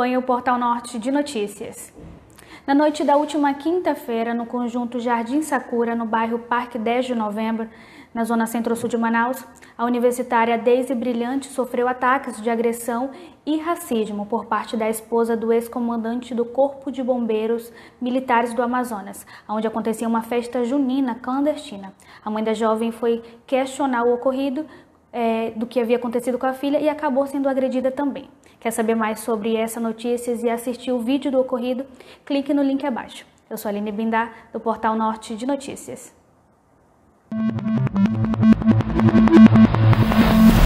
acompanhe o Portal Norte de Notícias. Na noite da última quinta-feira, no conjunto Jardim Sakura, no bairro Parque 10 de Novembro, na zona centro-sul de Manaus, a universitária Deise Brilhante sofreu ataques de agressão e racismo por parte da esposa do ex-comandante do Corpo de Bombeiros Militares do Amazonas, onde acontecia uma festa junina clandestina. A mãe da jovem foi questionar o ocorrido é, do que havia acontecido com a filha e acabou sendo agredida também. Quer saber mais sobre essa notícia e assistir o vídeo do ocorrido? Clique no link abaixo. Eu sou a Aline Bindá, do Portal Norte de Notícias.